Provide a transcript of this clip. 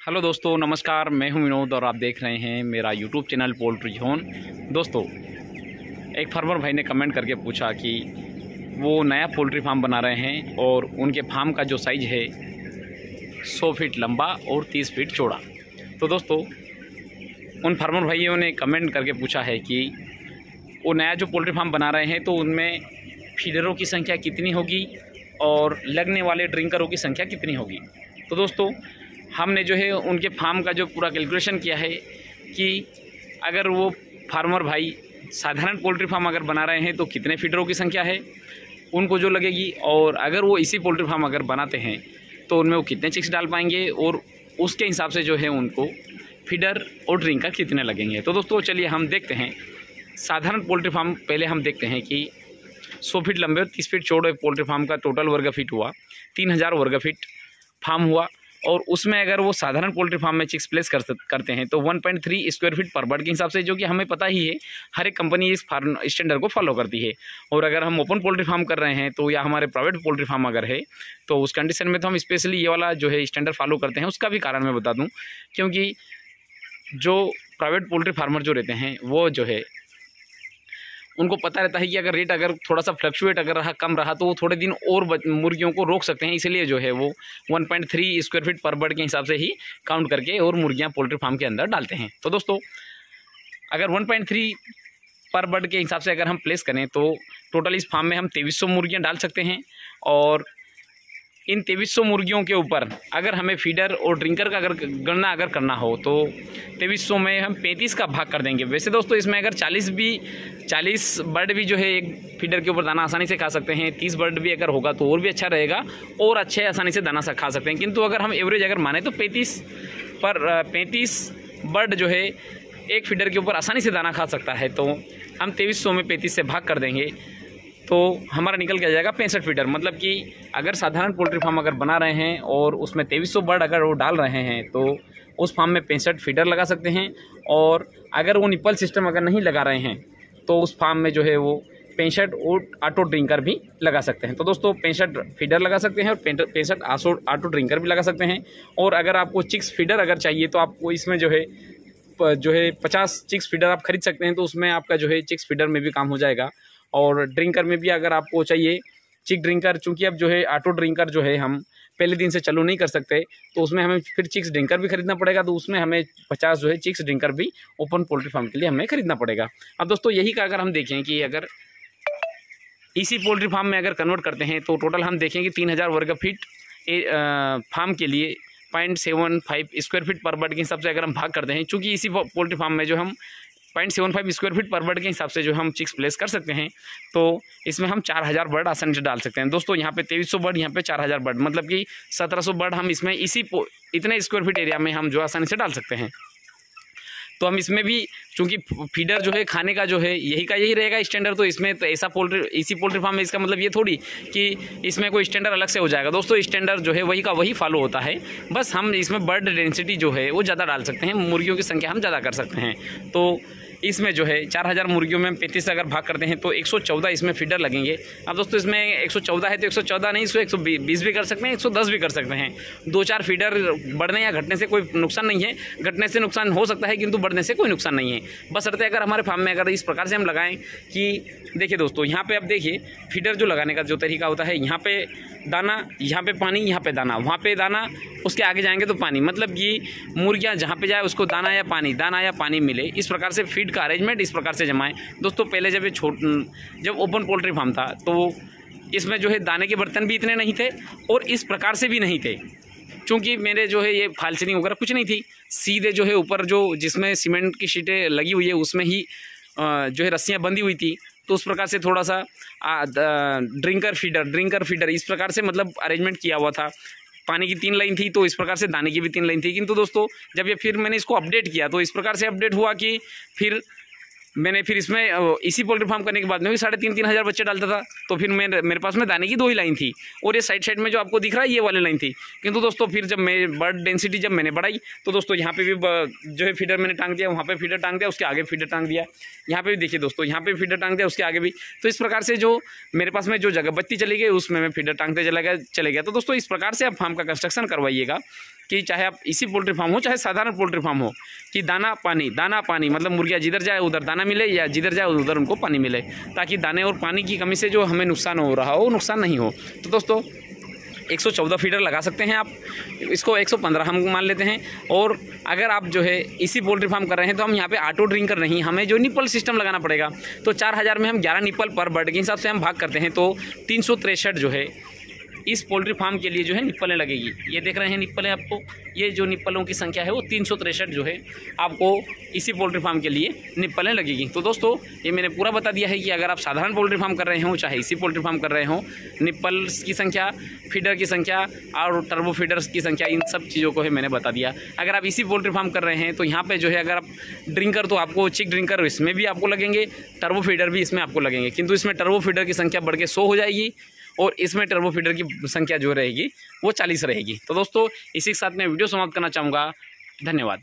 Hello दोस्तों, नमस्कार, मैं हूँ विनोद और आप देख रहे हैं मेरा यूट्यूब चैनल पोल्ट्री जोन दोस्तों, एक फार्मर भाई ने कमेंट करके पूछा कि वो नया पोल्ट्री फार्म बना रहे हैं और उनके फार्म का जो साइज़ है सौ फीट लंबा और तीस फीट चौड़ा। तो दोस्तों, उन फार्मर भाइयों ने कमेंट करके पूछा है कि वो नया जो पोल्ट्री फार्म बना रहे हैं तो उनमें फीडरों की संख्या कितनी होगी और लगने वाले ड्रिंकरों की संख्या कितनी होगी? तो दोस्तों हमने जो है उनके फार्म का जो पूरा कैलकुलेशन किया है कि अगर वो फार्मर भाई साधारण पोल्ट्री फार्म अगर बना रहे हैं तो कितने फीडरों की संख्या है उनको जो लगेगी और अगर वो इसी पोल्ट्री फार्म अगर बनाते हैं तो उनमें वो कितने चिक्स डाल पाएँगे और उसके हिसाब से जो है उनको फीडर और ड्रिंकर कितने लगेंगे। तो दोस्तों, चलिए हम देखते हैं। साधारण पोल्ट्री फार्म पहले हम देखते हैं कि सौ फीट लंबे और तीस फीट चौड़े पोल्ट्री फार्म का टोटल वर्ग फीट हुआ, तीन हज़ार वर्ग फीट फार्म हुआ। और उसमें अगर वो साधारण पोल्ट्री फार्म में चिक्स प्लेस कर करते हैं तो 1.3 स्क्वायर फीट पर बर्ड के हिसाब से, जो कि हमें पता ही है, हर एक कंपनी इस फार्म स्टैंडर्ड को फॉलो करती है। और अगर हम ओपन पोल्ट्री फार्म कर रहे हैं तो या हमारे प्राइवेट पोल्ट्री फार्म अगर है तो उस कंडीशन में तो हम स्पेशली ये वाला जो है स्टैंडर्ड फॉलो करते हैं, उसका भी कारण मैं बता दूँ, क्योंकि जो प्राइवेट पोल्ट्री फार्मर जो रहते हैं, वो जो है उनको पता रहता है कि अगर रेट अगर थोड़ा सा फ्लक्चुएट अगर रहा, कम रहा तो वो थोड़े दिन और मुर्गियों को रोक सकते हैं। इसलिए जो है वो 1.3 स्क्वायर फीट पर बर्ड के हिसाब से ही काउंट करके और मुर्गियाँ पोल्ट्री फार्म के अंदर डालते हैं। तो दोस्तों, अगर 1.3 पर बर्ड के हिसाब से अगर हम प्लेस करें तो टोटल इस फार्म में हम तेईस मुर्गियाँ डाल सकते हैं और इन तेईस सौ मुर्गियों के ऊपर अगर हमें फीडर और ड्रिंकर का अगर गणना अगर करना हो तो तेईस सौ में हम पैंतीस का भाग कर देंगे। वैसे दोस्तों, इसमें अगर चालीस भी, चालीस बर्ड भी जो है एक फीडर के ऊपर दाना आसानी से खा सकते हैं। तीस बर्ड भी अगर होगा तो और भी अच्छा रहेगा और अच्छे आसानी से दाना खा सकते हैं। किंतु अगर हम एवरेज अगर माने तो पैंतीस पर पैंतीस बर्ड जो है एक फीडर के ऊपर आसानी से दाना खा सकता है। तो हम तेईस सौ में पैंतीस से भाग कर देंगे। तो हमारा निकल के जाएगा पैंसठ फीटर मतलब कि अगर साधारण पोल्ट्री फार्म अगर बना रहे हैं और उसमें तेईस सौ बर्ड अगर वो डाल रहे हैं तो उस फार्म में पैंसठ फीडर लगा सकते हैं और अगर वो निपल सिस्टम अगर नहीं लगा रहे हैं तो उस फार्म में जो है वो पैंसठ ऑटो ड्रिंकर भी लगा सकते हैं। तो दोस्तों, पैंसठ फीडर लगा सकते हैं और पैंसठ आसो, ऑटो ड्रिंकर भी लगा सकते हैं। और अगर आपको चिक्स फीडर अगर चाहिए तो आपको इसमें जो है जो है पचास चिक्स फीडर आप खरीद सकते हैं तो उसमें आपका जो है चिक्स फीडर में भी काम हो जाएगा। और ड्रिंकर में भी अगर आपको चाहिए, चिक ड्रिंकर, चूँकि अब जो है ऑटो ड्रिंकर जो है हम पहले दिन से चालू नहीं कर सकते तो उसमें हमें फिर चिक्स ड्रिंकर भी खरीदना पड़ेगा तो उसमें हमें पचास जो है चिक्स ड्रिंकर भी ओपन पोल्ट्री फार्म के लिए हमें खरीदना पड़ेगा। अब दोस्तों, यही का अगर हम देखें कि अगर इसी पोल्ट्री फार्म में अगर कन्वर्ट करते हैं तो टोटल हम देखें कि तीन हज़ार वर्ग फीट फार्म के लिए point seven five square feet पर बर्ड के हिसाब से अगर हम भाग करते हैं, चूँकि इसी पोल्ट्री फार्म में जो हम point seven five square feet पर बर्ड के हिसाब से जो हम चिक्स प्लेस कर सकते हैं तो इसमें हम चार हज़ार बर्ड आसानी से डाल सकते हैं। दोस्तों, यहाँ पे तेईस सौ बर्ड यहाँ पे चार हज़ार बर्ड मतलब कि सत्रह सौ बर्ड हम इसमें इसी इतने स्क्वायर फीट एरिया में हम जो आसानी से डाल सकते हैं। तो हम इसमें भी, चूँकि फीडर जो है, खाने का जो है, यही का यही रहेगा स्टैंडर्ड तो इसमें तो ऐसा पोल्ट्री इसी पोल्ट्री फार्म में इसका मतलब ये थोड़ी कि इसमें कोई स्टैंडर्ड अलग से हो जाएगा। दोस्तों स्टैंडर्ड जो है, वही का वही फॉलो होता है। बस हम इसमें बर्ड डेंसिटी जो है, वो ज़्यादा डाल सकते हैं, मुर्गियों की संख्या हम ज़्यादा कर सकते हैं। तो इसमें जो है, चार हज़ार मुर्गियों में पैंतीस अगर भाग करते हैं तो 114 इसमें फीडर लगेंगे। अब दोस्तों, इसमें 114 है तो 114 नहीं, इसको 120 भी कर सकते हैं 110 भी कर सकते हैं। दो चार फीडर बढ़ने या घटने से कोई नुकसान नहीं है। घटने से नुकसान हो सकता है, किंतु बढ़ने से कोई नुकसान नहीं है। बस अर्थात अगर हमारे फार्म में अगर इस प्रकार से हम लगाएँ कि, देखिए दोस्तों, यहाँ पर आप देखिए फीडर जो लगाने का जो तरीका होता है, यहाँ पर दाना, यहाँ पे पानी, यहाँ पे दाना। वहाँ पे दाना, उसके आगे जाएँगे तो पानी। मतलब कि मुर्गियाँ जहाँ पे जाए, उसको दाना या पानी, दाना या पानी मिले। इस प्रकार से फ़ीड का अरेंजमेंट इस प्रकार से जमाएँ। दोस्तों, पहले जब ये छोट जब ओपन पोल्ट्री फार्म था तो इसमें जो है दाने के बर्तन भी इतने नहीं थे और इस प्रकार से भी नहीं थे। क्योंकि मेरे जो है ये फालसिंग वगैरह कुछ नहीं थी। सीधे जो है ऊपर जो जिसमें सीमेंट की शीटें लगी हुई है, उसमें ही जो है रस्सियाँ बंधी हुई थी। तो उस प्रकार से थोड़ा सा ड्रिंकर फीडर ड्रिंकर फीडर, इस प्रकार से मतलब अरेंजमेंट किया हुआ था। पानी की तीन लाइन थी तो इस प्रकार से दाने की भी तीन लाइन थी। किंतु दोस्तों, जब ये फिर मैंने इसको अपडेट किया तो इस प्रकार से अपडेट हुआ कि फिर मैंने फिर इसमें इसी पोल्ट्री फार्म करने के बाद में भी साढ़े तीन तीन हज़ार बच्चे डालता था। तो फिर मेरे मेरे पास में दाने की दो ही लाइन थी और ये साइड साइड में जो आपको दिख रहा है, ये वाली लाइन थी। किंतु दोस्तों, फिर जब मैं बर्ड डेंसिटी जब मैंने बढ़ाई तो दोस्तों यहाँ पे भी जो है फीडर मैंने टांग दिया, वहाँ पर फीडर टांग दिया, उसके आगे फीडर टांग दिया। यहाँ पर भी देखिए दोस्तों, यहाँ पे फीडर टांग दिया, उसके आगे भी। तो इस प्रकार से जो मेरे पास में जो जगह बत्ती चली गई, उसमें मैं फीडर टांगते चला गया, चले गया। तो दोस्तों, इस प्रकार से आप फार्म का कंस्ट्रक्शन करवाइएगा कि चाहे आप इसी पोल्ट्री फार्म हो, चाहे साधारण पोल्ट्री फार्म हो, कि दाना पानी दाना पानी मतलब मुर्गियाँ जिधर जाए, उधर दाना मिले या जिधर जाए, उधर उनको पानी मिले, ताकि दाने और पानी की कमी से जो हमें नुकसान हो रहा हो, नुकसान नहीं हो। तो दोस्तों 114 फीडर लगा सकते हैं आप। इसको 115 हम मान लेते हैं। और अगर आप जो है, इसी पोल्ट्री फार्म कर रहे हैं तो हम यहाँ पे ऑटो ड्रिंकर नहीं, हमें जो निपल सिस्टम लगाना पड़ेगा तो चार हज़ार में हम 11 निपल पर बर्ड के हिसाब से हम भाग करते हैं। तो तीन जो है इस पोल्ट्री फार्म के लिए जो है निप्पलें लगेगी। ये देख रहे हैं निप्पलें आपको। ये जो निप्पलों की संख्या है वो तीन जो है आपको इसी पोल्ट्री फार्म के लिए निप्पलें लगेगी। तो दोस्तों, ये मैंने पूरा बता दिया है कि अगर आप साधारण पोल्ट्री फार्म कर रहे हो, चाहे इसी पोल्ट्री फार्म कर रहे हो निप्पल्स की संख्या, फीडर की संख्या और टर्बो फीडर्स की संख्या, इन सब चीज़ों को है मैंने बता दिया। अगर आप इसी पोल्ट्री फार्म कर रहे हैं तो यहाँ पर जो है अगर आप ड्रिंकर तो आपको चिक ड्रिंकर इसमें भी आपको लगेंगे, टर्बो फीडर भी इसमें आपको लगेंगे। किंतु इसमें टर्बो फीडर की संख्या बढ़ के सौ हो जाएगी। और इसमें टर्बो फीडर की संख्या जो रहेगी, वो चालीस रहेगी। तो दोस्तों, इसी के साथ मैं वीडियो समाप्त करना चाहूँगा। धन्यवाद।